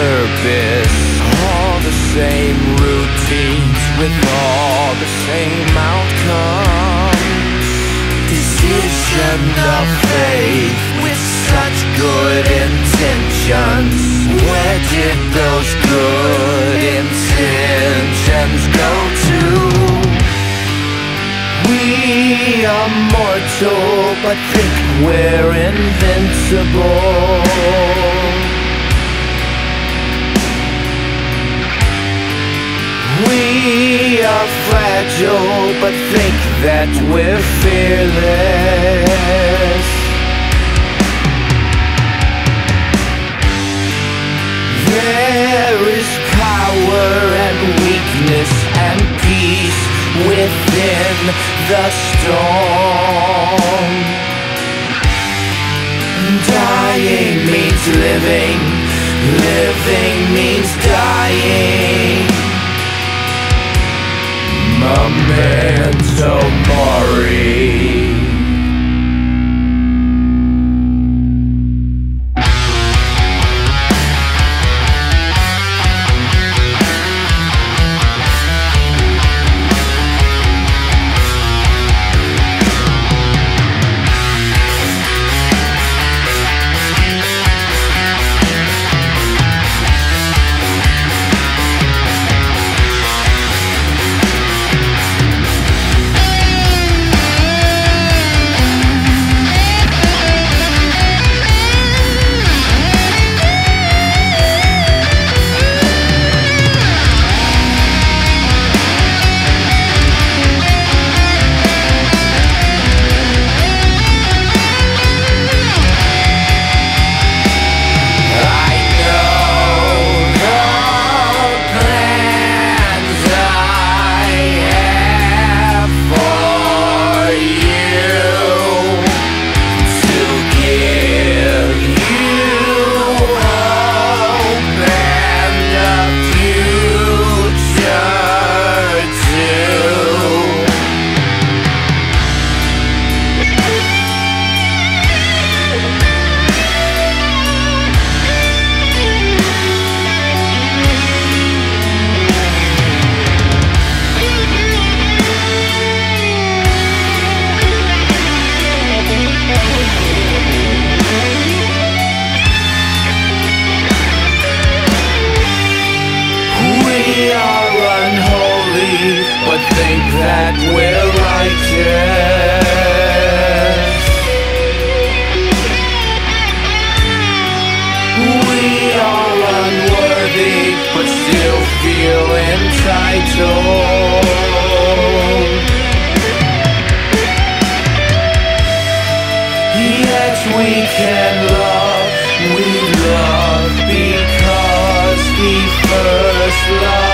purpose. All the same routines with all the same outcomes. Decision of faith with such good intentions. Where did those good intentions go to? We are mortal, but think we're invincible. We are fragile, but think that we're fearless. There is power and weakness and peace within the storm. Dying means living, living means dying. Memento Mori. But still feel entitled. Yet we can love, we love because He first loved